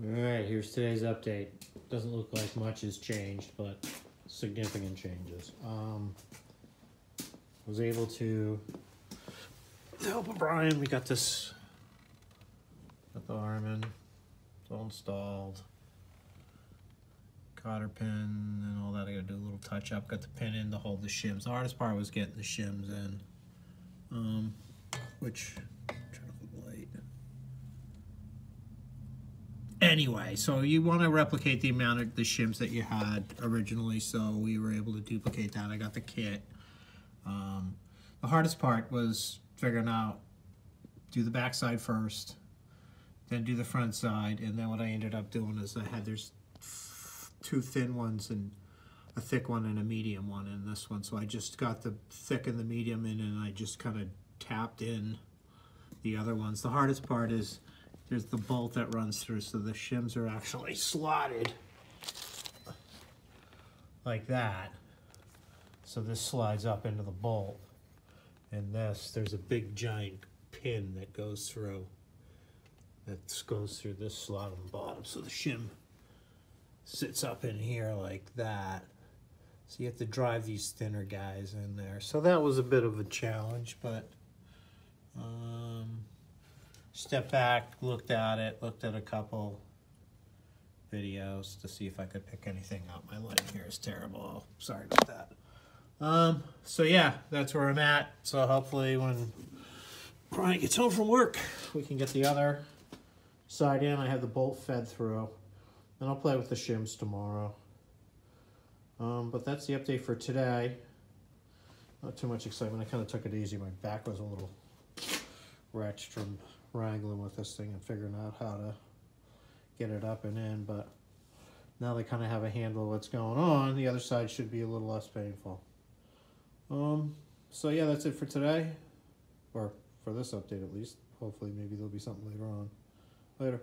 Alright, here's today's update. Doesn't look like much has changed, but significant changes. Um, was able to help Brian. We got this, got the arm in, it's all installed. Cotter pin and all that. I gotta do a little touch up. Got the pin in to hold the shims. The hardest part was getting the shims in, um, which trying to hold light. Anyway, so you want to replicate the amount of the shims that you had originally, so we were able to duplicate that. I got the kit. Um, the hardest part was figuring out do the back side first, then do the front side, and then what I ended up doing is I had there's two thin ones and a thick one and a medium one in this one. So I just got the thick and the medium in and I just kind of tapped in the other ones. The hardest part is there's the bolt that runs through so the shims are actually slotted like that. So this slides up into the bolt. And this, there's a big giant pin that goes through, that goes through this slot on the bottom. So the shim sits up in here like that. So you have to drive these thinner guys in there. So that was a bit of a challenge, but stepped back, looked at it, looked at a couple videos to see if I could pick anything up. My lighting here is terrible. Sorry about that. Um, so yeah, that's where I'm at. So hopefully when Brian gets home from work, we can get the other side in. I have the bolt fed through. And I'll play with the shims tomorrow. Um, but that's the update for today. Not too much excitement. I kind of took it easy. My back was a little wretched from wrangling with this thing and figuring out how to get it up and in. But now they kind of have a handle of what's going on. The other side should be a little less painful. Um, so yeah, that's it for today. Or for this update at least. Hopefully maybe there'll be something later on. Later.